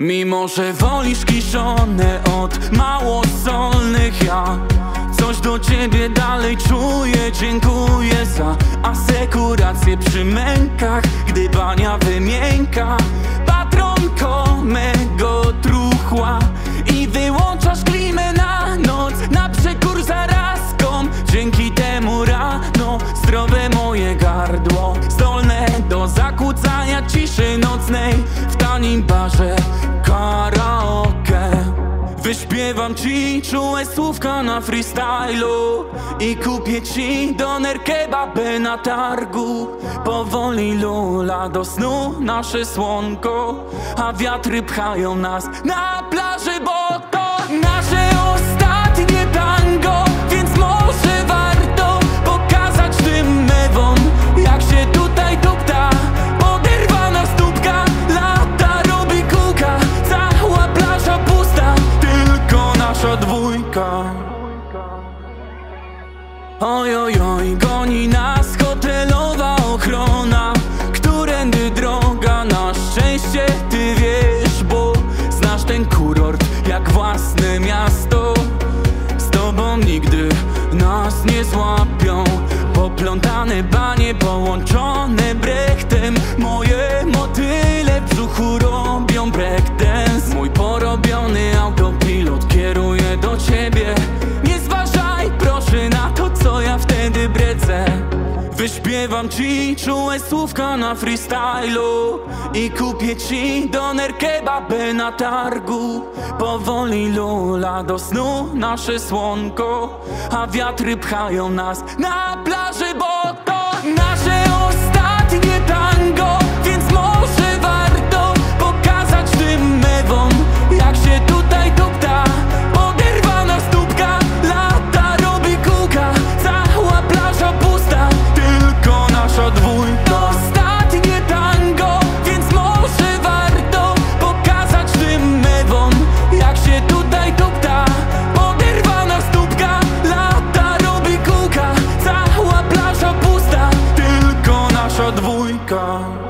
Mimo, że wolisz kiszone od małosolnych ja Coś do ciebie dalej czuję, dziękuję za asekurację przy mękach Gdy bania wymięka. Patronko mego truchła do zakłócania ciszy nocnej W tanim barze karaoke. Wyśpiewam ci czułe słówka na freestylu I kupię ci doner kebabę na targu. Powoli lula do snu nasze słonko A wiatry pchają nas na plaży, bo Oj, oj, oj, goni nas hotelowa ochrona. Którędy droga, na szczęście ty wiesz Bo znasz ten kurort jak własne miasto. Z tobą nigdy nas nie złapią Poplątane banie połączone brechtem. Moje Wyśpiewam ci czułe słówka na freestylu I kupię ci doner kebabę na targu. Powoli lula do snu nasze słonko A wiatry pchają nas na plaży, de.